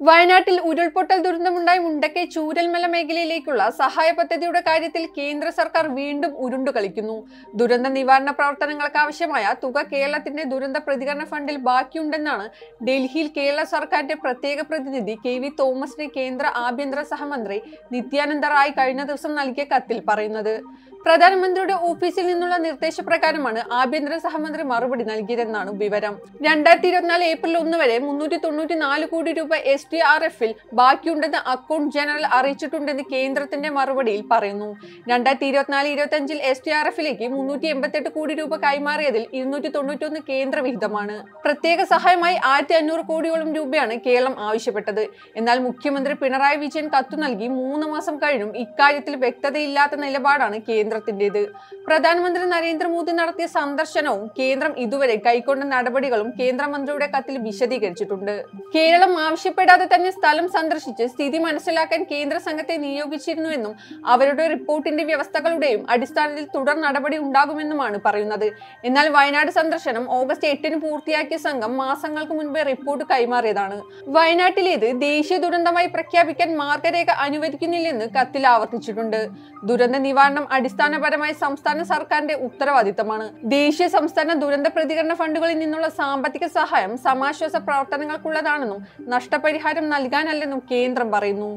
വയനാട്ടിൽ ഉരുൾപൊട്ടൽ ദുരന്തമുണ്ടായ മുണ്ടക്കൈ ചൂരൽമല മേഖലയിലേക്കുള്ള സഹായ പദ്ധതിയുടെ കാര്യത്തിൽ കേന്ദ്ര സർക്കാർ വീണ്ടും ഉരുണ്ടു കളിക്കുന്നു. ദുരന്ത നിവാരണ പ്രവർത്തനങ്ങൾക്ക് ആവശ്യമായ തുക കേരളത്തിന്റെ ദുരന്ത പ്രതികരണ ഫണ്ടിൽ ബാക്കിയുണ്ടെന്നാണ് ഡൽഹിയിൽ കേരള സർക്കാരിന്റെ പ്രത്യേക പ്രതിനിധി കെ വി തോമസിന് കേന്ദ്ര ആഭ്യന്തര സഹമന്ത്രി നിത്യാനന്ദ റായ് കഴിഞ്ഞ ദിവസം നൽകിയ കത്തിൽ പറയുന്നത്. പ്രധാനമന്ത്രിയുടെ ഓഫീസിൽ നിന്നുള്ള നിർദ്ദേശപ്രകാരമാണ് ആഭ്യന്തര സഹമന്ത്രി മറുപടി നൽകിയതെന്നാണ് വിവരം. രണ്ടായിരത്തി ഇരുപത്തിനാല് ഏപ്രിൽ ഒന്ന് വരെ മുന്നൂറ്റി തൊണ്ണൂറ്റി നാല് കോടി രൂപ എസ് ഡി ആർ എഫിൽ ബാക്കിയുണ്ടെന്ന് അക്കൗണ്ട് ജനറൽ അറിയിച്ചിട്ടുണ്ടെന്ന് കേന്ദ്രത്തിന്റെ മറുപടിയിൽ പറയുന്നു. രണ്ടായിരത്തി ഇരുപത്തിനാല് ഇരുപത്തി അഞ്ചിൽ എസ് ഡി ആർ എഫിലേക്ക് മുന്നൂറ്റി എൺപത്തെട്ട് കോടി രൂപ കൈമാറിയതിൽ ഇരുന്നൂറ്റി തൊണ്ണൂറ്റൊന്ന് കേന്ദ്ര വിഹിതമാണ് പ്രത്യേക സഹായമായി ആയിരത്തി അഞ്ഞൂറ് കോടിയോളം രൂപയാണ് കേരളം ആവശ്യപ്പെട്ടത്. എന്നാൽ മുഖ്യമന്ത്രി പിണറായി വിജയൻ കത്തു നൽകി മൂന്ന് മാസം കഴിഞ്ഞും ഇക്കാര്യത്തിൽ വ്യക്തതയില്ലാത്ത നിലപാടാണ് കേന്ദ്രത്തിന്റേത് പ്രധാനമന്ത്രി നരേന്ദ്രമോദി നടത്തിയ സന്ദർശനവും കേന്ദ്രം ഇതുവരെ കൈക്കൊണ്ട നടപടികളും കേന്ദ്രമന്ത്രിയുടെ കത്തിൽ വിശദീകരിച്ചിട്ടുണ്ട്. കേരളം ആവശ്യപ്പെടാതെ തന്നെ സ്ഥലം സന്ദർശിച്ച് സ്ഥിതി മനസ്സിലാക്കാൻ കേന്ദ്ര സംഘത്തെ നിയോഗിച്ചിരുന്നുവെന്നും അവരുടെ റിപ്പോർട്ടിന്റെ വ്യവസ്ഥകളുടെയും അടിസ്ഥാനത്തിൽ തുടർ നടപടി ഉണ്ടാകുമെന്നുമാണ് പറയുന്നത്. എന്നാൽ വയനാട് സന്ദർശനം ഓഗസ്റ്റ് എട്ടിന് പൂർത്തിയാക്കിയ സംഘം മാസങ്ങൾക്ക് മുൻപേ റിപ്പോർട്ട് കൈമാറിയതാണ്. വയനാട്ടിലേത് ദേശീയ ദുരന്തമായി പ്രഖ്യാപിക്കാൻ മാർഗരേഖ അനുവദിക്കുന്നില്ലെന്ന് കത്തിൽ ആവർത്തിച്ചിട്ടുണ്ട്. ദുരന്ത നിവാരണം അടിസ്ഥാനപരമായി സംസ്ഥാന സർക്കാരിന്റെ ഉത്തരവാദിത്തമാണ്. ദേശീയ സംസ്ഥാന ദുരന്ത പ്രതികരണ ഫണ്ടുകളിൽ നിന്നുള്ള സാമ്പത്തിക സഹായം സമാശ്വാസ പ്രവർത്തനങ്ങൾക്കുള്ളതാണെന്നും നഷ്ടപരിഹാരം നൽകാനല്ലെന്നും കേന്ദ്രം പറയുന്നു.